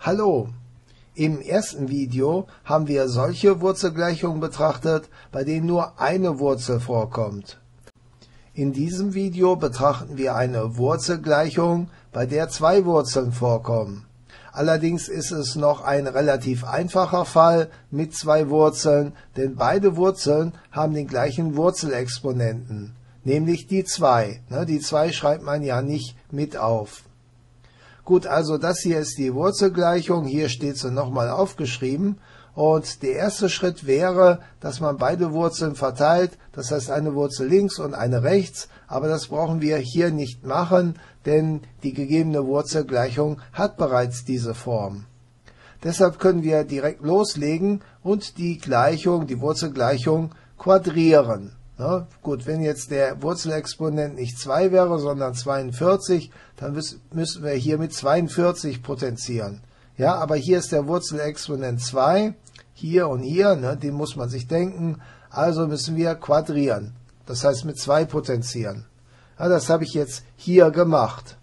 Hallo! Im ersten Video haben wir solche Wurzelgleichungen betrachtet, bei denen nur eine Wurzel vorkommt. In diesem Video betrachten wir eine Wurzelgleichung, bei der zwei Wurzeln vorkommen. Allerdings ist es noch ein relativ einfacher Fall mit zwei Wurzeln, denn beide Wurzeln haben den gleichen Wurzelexponenten, nämlich die 2. Die 2 schreibt man ja nicht mit auf. Gut, also das hier ist die Wurzelgleichung. Hier steht sie nochmal aufgeschrieben. Und der erste Schritt wäre, dass man beide Wurzeln verteilt. Das heißt eine Wurzel links und eine rechts. Aber das brauchen wir hier nicht machen, denn die gegebene Wurzelgleichung hat bereits diese Form. Deshalb können wir direkt loslegen und die Gleichung, die Wurzelgleichung quadrieren. Ja, gut, wenn jetzt der Wurzelexponent nicht 2 wäre, sondern 42, dann müssen wir hier mit 42 potenzieren. Ja, aber hier ist der Wurzelexponent 2, hier und hier, ne, den muss man sich denken. Also müssen wir quadrieren. Das heißt mit 2 potenzieren. Ja, das habe ich jetzt hier gemacht.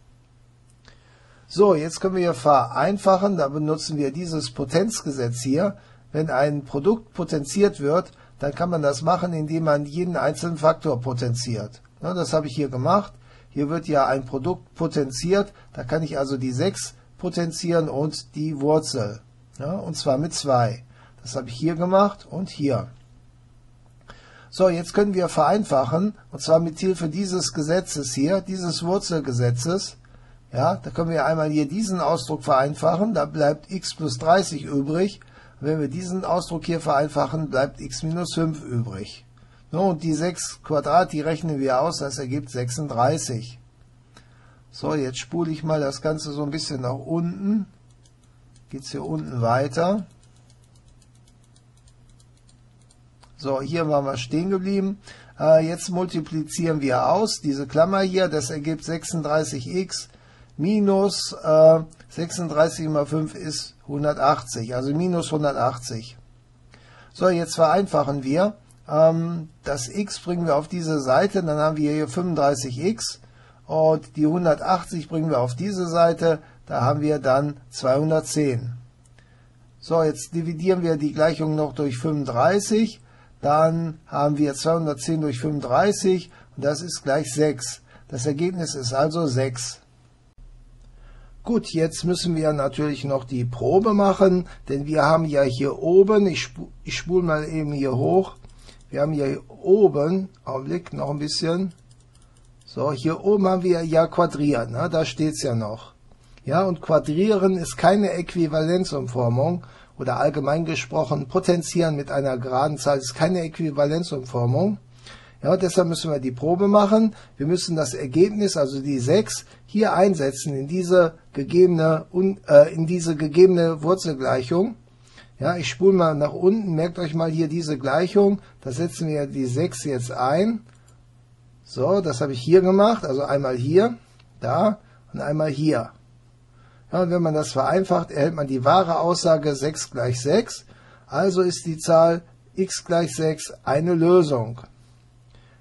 So, jetzt können wir vereinfachen. Da benutzen wir dieses Potenzgesetz hier. Wenn ein Produkt potenziert wird, dann kann man das machen, indem man jeden einzelnen Faktor potenziert. Das habe ich hier gemacht. Hier wird ja ein Produkt potenziert. Da kann ich also die 6 potenzieren und die Wurzel. Und zwar mit 2. Das habe ich hier gemacht und hier. So, jetzt können wir vereinfachen, und zwar mit Hilfe dieses Gesetzes hier, dieses Wurzelgesetzes. Ja, da können wir einmal hier diesen Ausdruck vereinfachen, da bleibt x plus 30 übrig. Wenn wir diesen Ausdruck hier vereinfachen, bleibt x minus 5 übrig. Und die 6 Quadrat, die rechnen wir aus, das ergibt 36. So, jetzt spule ich mal das Ganze so ein bisschen nach unten. Geht es hier unten weiter. So, hier waren wir stehen geblieben. Äh, jetzt multiplizieren wir aus. Diese Klammer hier, das ergibt 36x minus äh, 36 mal 5 ist 180, also minus 180. So, jetzt vereinfachen wir. Ähm, das x bringen wir auf diese Seite, dann haben wir hier 35x und die 180 bringen wir auf diese Seite, da haben wir dann 210. So, jetzt dividieren wir die Gleichung noch durch 35, dann haben wir 210 durch 35 und das ist gleich 6. Das Ergebnis ist also 6. Gut, jetzt müssen wir natürlich noch die Probe machen, denn wir haben ja hier oben, ich, sp ich spule mal eben hier hoch, wir haben hier oben, Augenblick, noch ein bisschen, so, hier oben haben wir ja quadriert, ne? da steht's ja noch. Ja, und quadrieren ist keine Äquivalenzumformung oder allgemein gesprochen, potenzieren mit einer geraden Zahl ist keine Äquivalenzumformung. Ja, deshalb müssen wir die Probe machen. Wir müssen das Ergebnis, also die 6, hier einsetzen in diese gegebene, äh, in diese gegebene Wurzelgleichung. Ja, ich spule mal nach unten, merkt euch mal hier diese Gleichung, da setzen wir die 6 jetzt ein. So, das habe ich hier gemacht, also einmal hier, da und einmal hier. Ja, und wenn man das vereinfacht, erhält man die wahre Aussage 6 gleich 6. Also ist die Zahl x gleich 6 eine Lösung.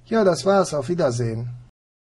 Ja, das war's. Auf Wiedersehen.